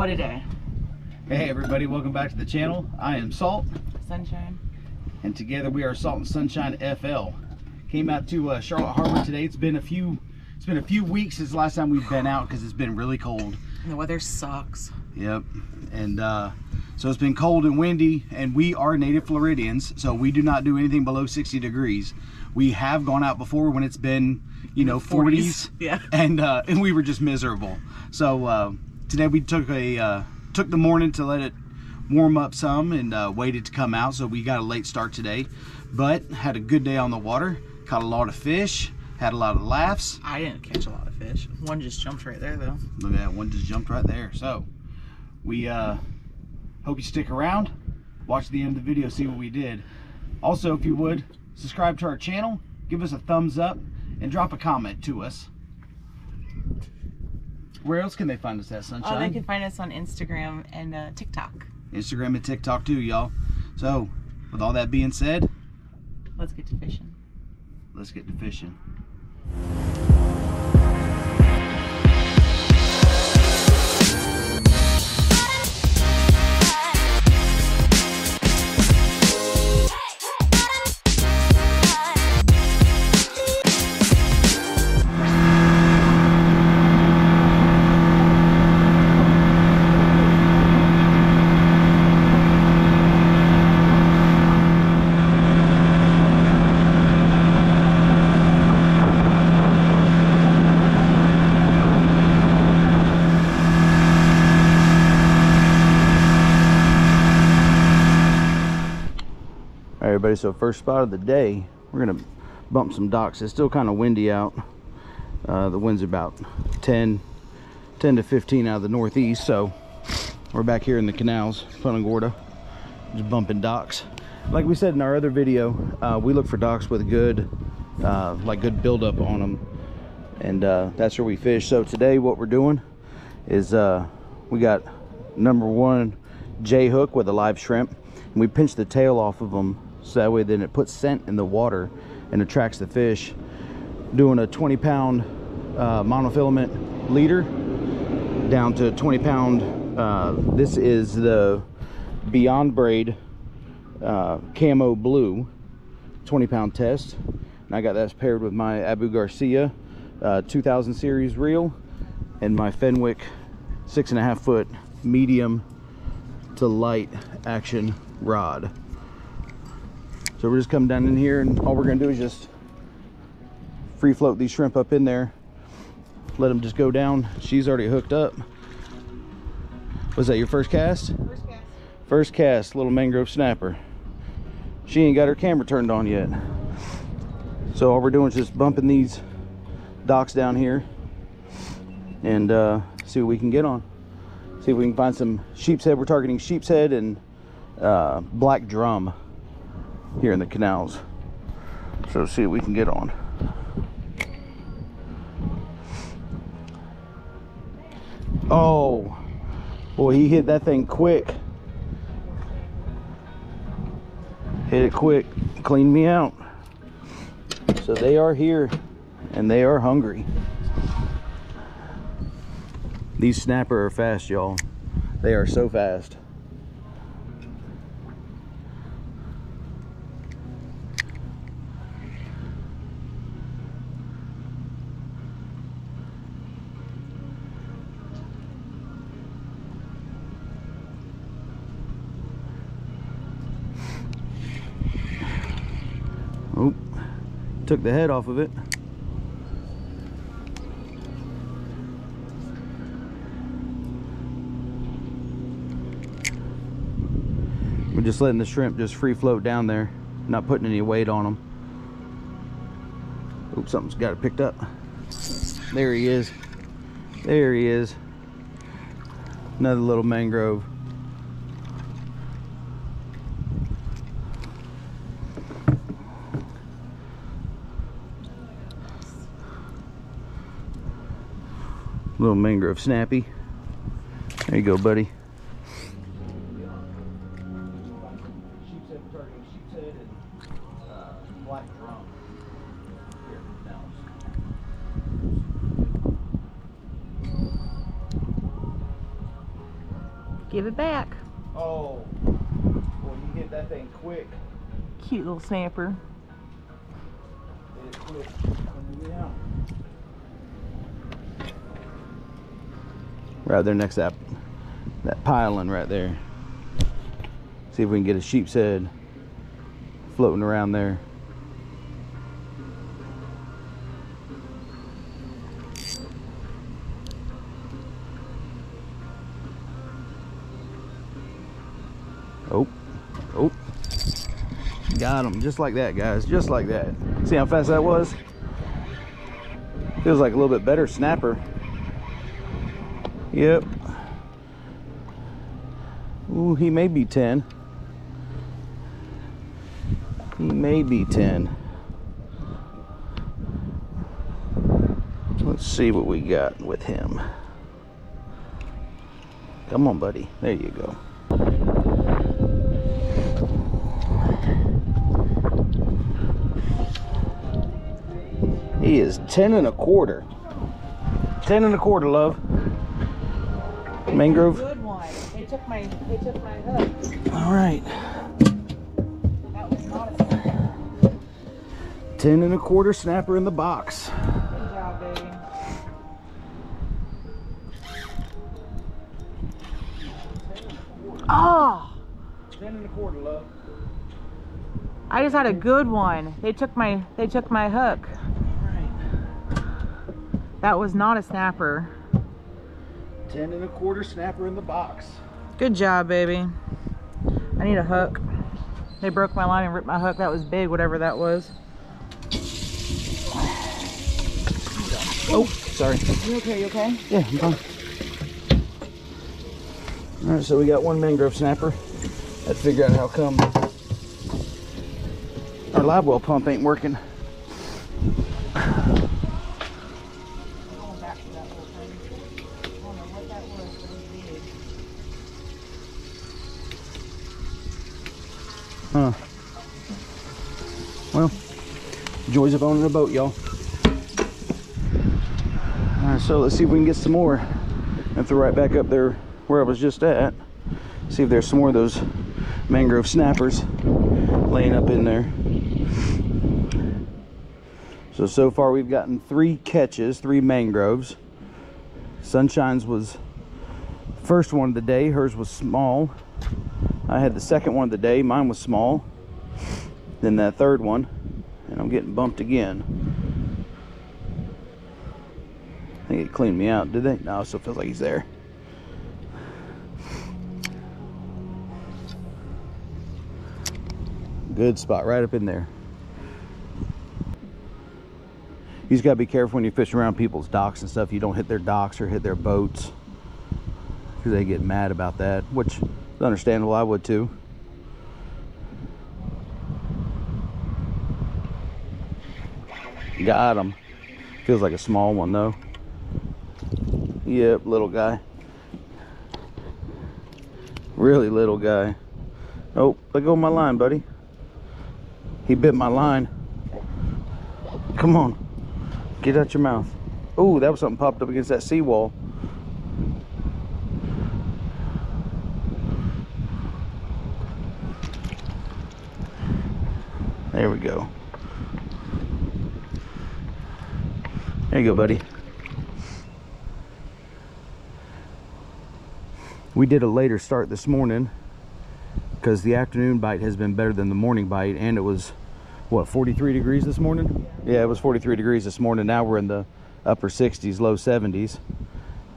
What a day. Hey everybody, welcome back to the channel. I am Salt, Sunshine. and together we are Salt and Sunshine FL. Came out to uh, Charlotte Harbor today. It's been a few, it's been a few weeks since the last time we've been out because it's been really cold. And the weather sucks. Yep, and uh, so it's been cold and windy, and we are native Floridians, so we do not do anything below 60 degrees. We have gone out before when it's been, you know, 40s, Yeah. and uh, and we were just miserable. So uh, today we took a uh, took the morning to let it warm up some and uh, waited to come out. So we got a late start today, but had a good day on the water. Caught a lot of fish. Had a lot of laughs. I didn't catch a lot of fish. One just jumped right there though. Look at that one just jumped right there. So we uh, hope you stick around, watch the end of the video, see what we did. Also, if you would, subscribe to our channel, give us a thumbs up, and drop a comment to us. Where else can they find us at, Sunshine? Oh, they can find us on Instagram and uh, TikTok. Instagram and TikTok too, y'all. So, with all that being said, Let's get to fishing. let's get to fishing. So first spot of the day, we're gonna bump some docks. It's still kind of windy out. Uh, the wind's about 10, 10 to 15 out of the northeast. So we're back here in the canals, Punta Gorda, just bumping docks. Like we said in our other video, uh, we look for docks with good, uh, like good buildup on them, and uh, that's where we fish. So today, what we're doing is uh, we got number one J hook with a live shrimp, and we pinch the tail off of them so that way then it puts scent in the water and attracts the fish. Doing a 20 pound uh, monofilament leader down to 20 pound. Uh, this is the Beyond Braid uh, Camo Blue 20 pound test. And I got that paired with my Abu Garcia uh, 2000 series reel and my Fenwick six and a half foot medium to light action rod. So we're just coming down in here and all we're gonna do is just free float these shrimp up in there. Let them just go down. She's already hooked up. Was that your first cast? First cast. First cast, little mangrove snapper. She ain't got her camera turned on yet. So all we're doing is just bumping these docks down here and uh, see what we can get on. See if we can find some sheepshead. We're targeting sheepshead and uh, black drum here in the canals. So see what we can get on. Oh, boy, he hit that thing quick. Hit it quick, cleaned me out. So they are here and they are hungry. These snapper are fast, y'all. They are so fast. Oh, took the head off of it. We're just letting the shrimp just free float down there, not putting any weight on them. Oops, something's got it picked up. There he is. There he is. Another little mangrove. Little mangrove snappy. There you go, buddy. Give it back. Oh, boy, you hit that thing quick. Cute little snapper. Hit it quick. Yeah. Right there next to that, that piling right there. See if we can get a sheepshead floating around there. Oh, oh. Got him, just like that, guys, just like that. See how fast that was? Feels like a little bit better snapper. Yep. Ooh, he may be 10. He may be 10. Let's see what we got with him. Come on, buddy. There you go. He is 10 and a quarter. 10 and a quarter, love. Mangrove. Good one. They took my they took my hook. All right. That was not a 10 and a quarter snapper in the box. good job, baby. Oh, 10 and a quarter, love. I just had a good one. They took my they took my hook. All right. That was not a snapper. 10 and a quarter snapper in the box. Good job, baby. I need a hook. They broke my line and ripped my hook. That was big, whatever that was. Oh, sorry. You okay? You okay? Yeah, I'm fine. All right, so we got one mangrove snapper. Had to figure out how come our live well pump ain't working. Going back to that little thing. I don't know what that was, but it was big. Huh. Well, joys of owning a boat, y'all. All right, so let's see if we can get some more. And throw right back up there where I was just at. See if there's some more of those mangrove snappers laying up in there. So, so far we've gotten three catches, three mangroves. Sunshine's was first one of the day. Hers was small. I had the second one of the day. Mine was small. Then that third one. And I'm getting bumped again. I think it cleaned me out. Did they? No, it still feels like he's there. Good spot right up in there. You just gotta be careful when you fish around people's docks and stuff. You don't hit their docks or hit their boats. Because they get mad about that, which is understandable. I would too. Got him. Feels like a small one though. Yep, little guy. Really little guy. Oh, let go of my line, buddy. He bit my line. Come on. Get out your mouth. Oh, that was something popped up against that seawall. There we go. There you go, buddy. We did a later start this morning because the afternoon bite has been better than the morning bite and it was what 43 degrees this morning? Yeah it was 43 degrees this morning. Now we're in the upper 60s low 70s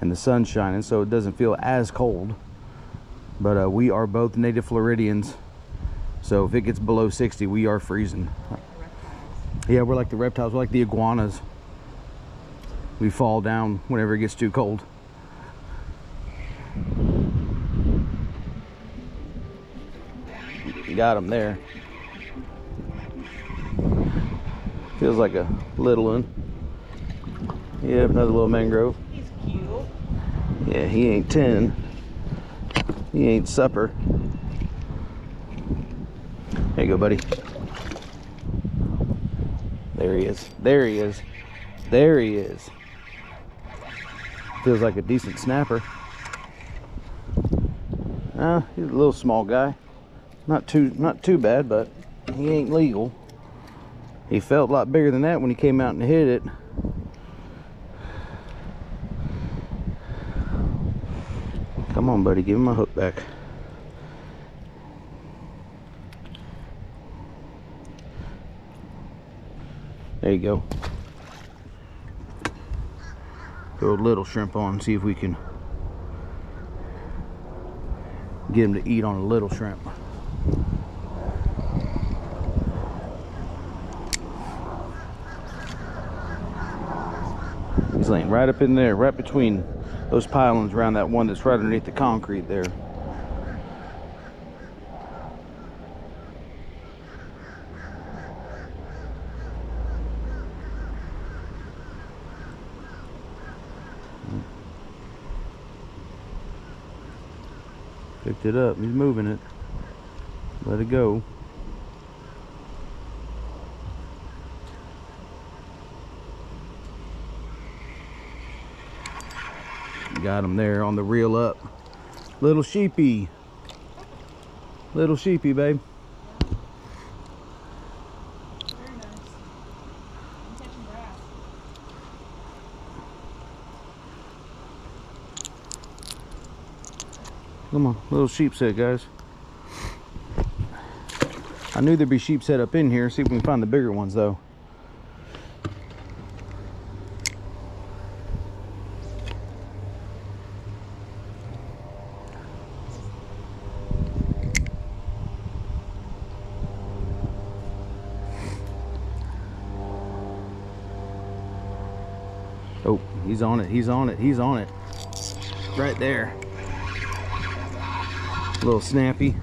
and the sun's shining so it doesn't feel as cold. But uh, we are both native floridians so if it gets below 60 we are freezing. Yeah we're like the reptiles. We're like the iguanas we fall down whenever it gets too cold got him there. Feels like a little one. Yep, another little mangrove. He's cute. Yeah, he ain't 10. He ain't supper. There you go, buddy. There he is. There he is. There he is. Feels like a decent snapper. Uh, he's a little small guy. Not too not too bad, but he ain't legal. He felt a lot bigger than that when he came out and hit it. Come on, buddy, give him my hook back. There you go. Throw a little shrimp on, see if we can get him to eat on a little shrimp. He's laying right up in there, right between those pylons around that one that's right underneath the concrete there. Picked it up. He's moving it. Let it go. Got him there on the reel up. Little sheepy. Little sheepy, babe. Very nice. I'm catching grass. Come on, little sheepshead, guys. I knew there'd be sheepshead up in here. See if we can find the bigger ones, though. Oh, he's on it. He's on it. He's on it. Right there. A little snappy.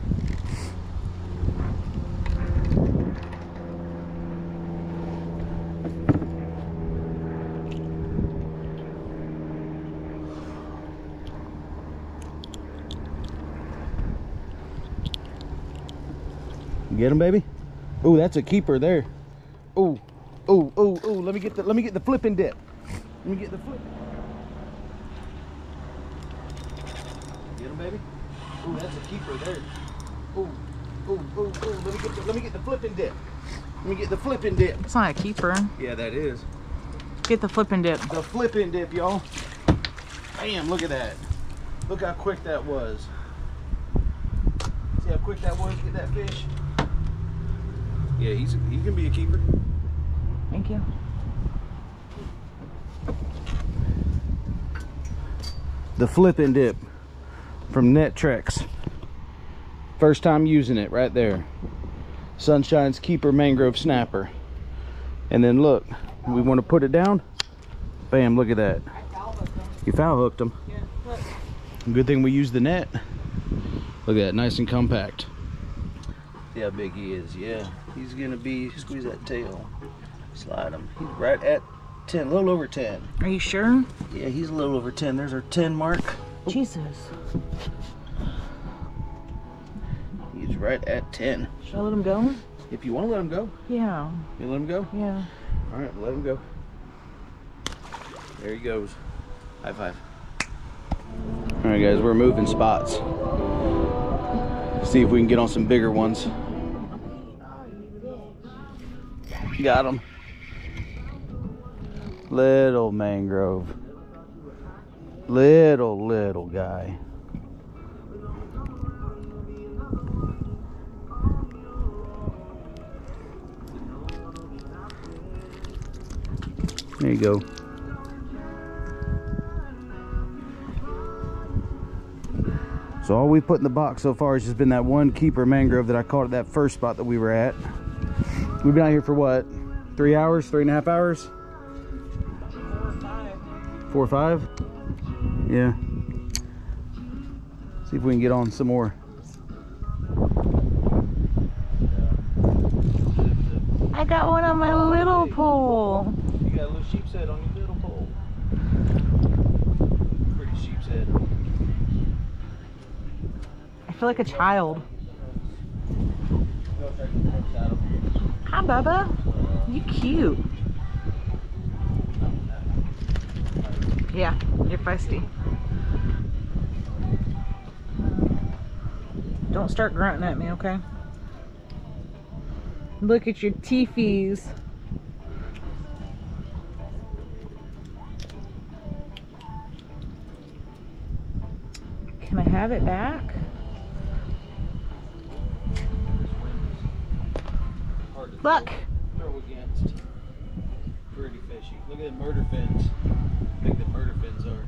Get him, baby. oh that's a keeper there. oh oh oh ooh. Let me get the let me get the flipping dip. Let me get the flip. Get him, baby. Ooh, that's a keeper there. Ooh, ooh, ooh, ooh. Let me get the let me get the flipping dip. Let me get the flipping dip. It's not a keeper. Yeah, that is. Get the flipping dip. The flipping dip, y'all. Bam, look at that. Look how quick that was. See how quick that was to get that fish? Yeah, he's he can be a keeper. Thank you. The flipping dip from Netrex. First time using it right there. Sunshine's Keeper Mangrove Snapper. And then look, we want to put it down. Bam, look at that. You foul hooked them. Good thing we used the net. Look at that, nice and compact. See how big he is, yeah. He's gonna be, squeeze that tail, slide him. He's right at 10, a little over 10. Are you sure? Yeah, he's a little over 10. There's our 10 mark. Jesus. He's right at 10. Should I let him go? If you want to let him go, Yeah. you let him go. Yeah. All right, let him go. There he goes. High five. All right, guys, we're moving spots. See if we can get on some bigger ones. Got him. Little mangrove. Little, little guy. There you go. So all we put in the box so far has just been that one keeper mangrove that I caught at that first spot that we were at. We've been out here for what? Three hours? Three and a half hours? Four or five? Yeah. See if we can get on some more. I got one on my little pole. You got a little sheepshead on your little pole. Pretty sheepshead. I feel like a child. Hi, Bubba. You cute. Yeah, you're feisty. Don't start grunting at me, okay? Look at your teefies. Can I have it back? Look! throw against. Pretty fishy. Look at the murder fins. How big the murder fins are.